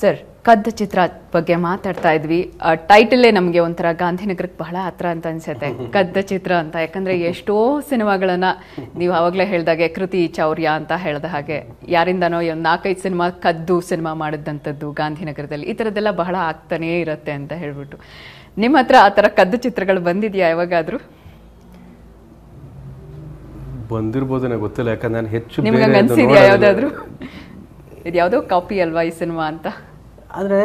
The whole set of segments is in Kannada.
ಸರ್ ಕದ್ದ ಚಿತ್ರ ಬಗ್ಗೆ ಮಾತಾಡ್ತಾ ಇದ್ವಿ. ಟೈಟಲ್ಲೇ ನಮಗೆ ಒಂಥರ ಗಾಂಧಿನಗರಕ್ಕೆ ಬಹಳ ಹತ್ರ ಅಂತ ಅನ್ಸುತ್ತೆ. ಕದ್ದ ಚಿತ್ರ ಅಂತ. ಯಾಕಂದ್ರೆ ಎಷ್ಟೋ ಸಿನಿಮಾಗಳನ್ನ ನೀವು ಅವಾಗಲೇ ಹೇಳ್ದಾಗೆ ಕೃತಿ ಚೌರ್ಯ ಅಂತ ಹೇಳ್ದ ಹಾಗೆ ಯಾರಿಂದನೋ ಒಂದು ನಾಲ್ಕೈದು ಸಿನಿಮಾ ಕದ್ದು ಸಿನಿಮಾ ಮಾಡಿದಂಥದ್ದು ಗಾಂಧಿನಗರದಲ್ಲಿ. ಈ ಥರದ್ದೆಲ್ಲ ಬಹಳ ಆಗ್ತಾನೇ ಇರುತ್ತೆ ಅಂತ ಹೇಳ್ಬಿಟ್ಟು. ನಿಮ್ಮ ಹತ್ರ ಆ ಥರ ಕದ್ದು ಚಿತ್ರಗಳು ಬಂದಿದೆಯಾ ಯಾವಾಗಾದ್ರೂ? ಬಂದಿರ್ಬೋದು ನನಗೆ ಗೊತ್ತಿಲ್ಲ. ಯಾಕಂದ್ರೆ ನಾನು ಹೆಚ್ಚು ನಿಮ್ಗೆ ಅನ್ಸಿದ್ಯಾ. ಯಾವ್ದಾದ್ರು? ಇದು ಯಾವುದೋ ಕಾಪಿ ಅಲ್ವಾ ಈ ಸಿನಿಮಾ ಅಂತ? ಆದರೆ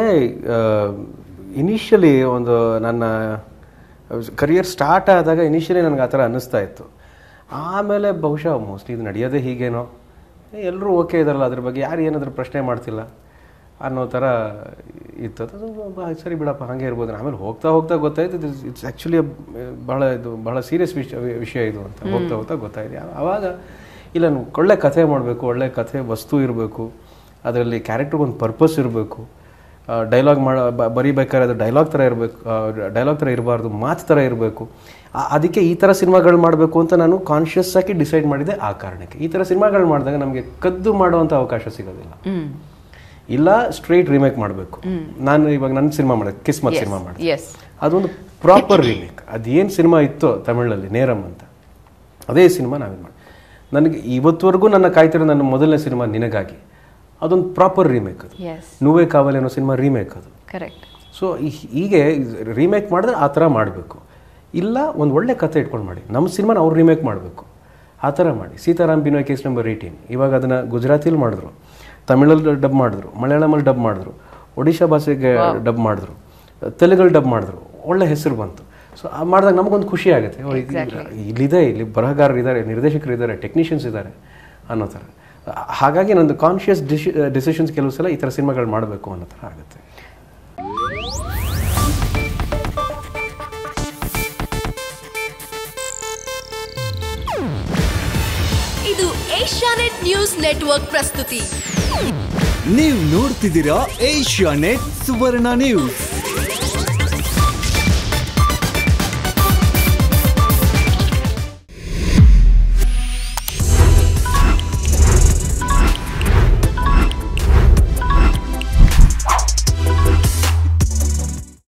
ಇನಿಷಿಯಲಿ ಒಂದು ನನ್ನ ಕರಿಯರ್ ಸ್ಟಾರ್ಟ್ ಆದಾಗ ಇನಿಷಿಯಲಿ ನನಗೆ ಆ ಥರ ಅನ್ನಿಸ್ತಾ ಇತ್ತು. ಆಮೇಲೆ ಬಹುಶಃ ಮೋಸ್ಟ್ಲಿ ಇದು ನಡೆಯೋದೇ ಹೀಗೇನೋ. ಎಲ್ಲರೂ ಓಕೆ ಇದಾರಲ್ಲ ಅದ್ರ ಬಗ್ಗೆ ಯಾರು ಏನಾದರೂ ಪ್ರಶ್ನೆ ಮಾಡ್ತಿಲ್ಲ ಅನ್ನೋ ಥರ ಇತ್ತು. ಅದು ಸರಿ ಬಿಡಪ್ಪ ಹಾಗೆ ಇರ್ಬೋದು. ಆಮೇಲೆ ಹೋಗ್ತಾ ಹೋಗ್ತಾ ಗೊತ್ತಾಯ್ತು. ಇಟ್ಸ್ ಆ್ಯಕ್ಚುಲಿ ಬಹಳ ಇದು ಬಹಳ ಸೀರಿಯಸ್ ವಿಷಯ ವಿಷಯ ಇದು ಅಂತ. ಹೋಗ್ತಾ ಹೋಗ್ತಾ ಗೊತ್ತಾಯ್ತು. ಆವಾಗ ಇಲ್ಲ ನಾನು ಒಳ್ಳೆ ಕಥೆ ಮಾಡಬೇಕು ಒಳ್ಳೆ ಕಥೆ ವಸ್ತು ಇರಬೇಕು. ಅದರಲ್ಲಿ ಕ್ಯಾರೆಕ್ಟರ್ಗೆ ಒಂದು ಪರ್ಪಸ್ ಇರಬೇಕು. ಡೈಲಾಗ್ ಮಾಡ ಬರೀಬೇಕಾದ್ರೆ ಅದು ಡೈಲಾಗ್ ಥರ ಇರಬೇಕು ಡೈಲಾಗ್ ಥರ ಇರಬಾರ್ದು ಮಾತು ಥರ ಇರಬೇಕು. ಅದಕ್ಕೆ ಈ ಥರ ಸಿನಿಮಾಗಳು ಮಾಡಬೇಕು ಅಂತ ನಾನು ಕಾನ್ಷಿಯಸ್ ಆಗಿ ಡಿಸೈಡ್ ಮಾಡಿದೆ ಆ ಕಾರಣಕ್ಕೆ. ಈ ಥರ ಸಿನಿಮಾಗಳು ಮಾಡಿದಾಗ ನಮಗೆ ಕದ್ದು ಮಾಡುವಂಥ ಅವಕಾಶ ಸಿಗೋದಿಲ್ಲ. ಇಲ್ಲ ಸ್ಟ್ರೈಟ್ ರಿಮೇಕ್ ಮಾಡಬೇಕು. ನಾನು ಇವಾಗ ನನ್ನ ಸಿನಿಮಾ ಮಾಡಿದೆ ಕಿಸ್ಮತ್ ಸಿನಿಮಾ ಮಾಡಿದೆ. ಅದೊಂದು ಪ್ರಾಪರ್ ರಿಮೇಕ್ ಅದೇನು ಸಿನಿಮಾ ಇತ್ತೋ ತಮಿಳಲ್ಲಿ ನೇರಮ್ ಅಂತ. ಅದೇ ಸಿನಿಮಾ ನಾವೇನು ಮಾಡಿ ನನಗೆ ಇವತ್ತುವರೆಗೂ ನನ್ನ ಕಾಯ್ತಿರೋ ನನ್ನ ಮೊದಲನೇ ಸಿನಿಮಾ ನಿನಗಾಗಿ. ಅದೊಂದು ಪ್ರಾಪರ್ ರೀಮೇಕ್ ಅದು. ಎಸ್ ಕಾವಲ್ ಅನ್ನೋ ಸಿನಿಮಾ ರೀಮೇಕ್ ಅದು. ಕರೆಕ್ಟ್ ಸೊ ಹೀಗೆ ರೀಮೇಕ್ ಮಾಡಿದ್ರೆ ಆ ಥರ ಮಾಡಬೇಕು. ಇಲ್ಲ ಒಂದು ಒಳ್ಳೆ ಕತೆ ಇಟ್ಕೊಂಡು ಮಾಡಿ. ನಮ್ಮ ಸಿನಿಮಾನ ಅವ್ರು ರೀಮೇಕ್ ಮಾಡಬೇಕು. ಆ ಥರ ಮಾಡಿ. Sitaram Binoy case number eighteen ಇವಾಗ ಅದನ್ನು ಗುಜರಾತಿಲಿ ಮಾಡಿದ್ರು. ತಮಿಳಲ್ಲಿ ಡಬ್ ಮಾಡಿದ್ರು. ಮಲಯಾಳಮಲ್ಲಿ ಡಬ್ ಮಾಡಿದ್ರು. ಒಡಿಶಾ ಭಾಷೆಗೆ ಡಬ್ ಮಾಡಿದ್ರು. ತೆಲುಗಲ್ಲಿ ಡಬ್ ಮಾಡಿದ್ರು. ಒಳ್ಳೆ ಹೆಸರು ಬಂತು. ಸೊ ಮಾಡಿದಾಗ ನಮಗೊಂದು ಖುಷಿ ಆಗುತ್ತೆ. ಇಲ್ಲಿದೆ ಇಲ್ಲಿ ಬರಹಗಾರರು ಇದ್ದಾರೆ ನಿರ್ದೇಶಕರು ಇದ್ದಾರೆ ಟೆಕ್ನಿಷಿಯನ್ಸ್ ಇದ್ದಾರೆ ಅನ್ನೋ ಥರ. ಹಾಗಾಗಿ ನಂದು ಕಾನ್ಷಿಯಸ್ ಡಿಶಿ ಡಿಸಿಷನ್ಸ್ ಕೆಲವು ಸಲ ಈ ಥರ ಸಿನಿಮಾಗಳು ಮಾಡಬೇಕು ಅನ್ನೋ ಥರ ಆಗುತ್ತೆ. ಇದು ಏಷ್ಯಾನೆಟ್ ನ್ಯೂಸ್ ನೆಟ್ವರ್ಕ್ ಪ್ರಸ್ತುತಿ. ನೀವು ನೋಡ್ತಿದ್ದೀರಾ ಏಷ್ಯಾ ನೆಟ್ ಸುವರ್ಣ ನ್ಯೂಸ್.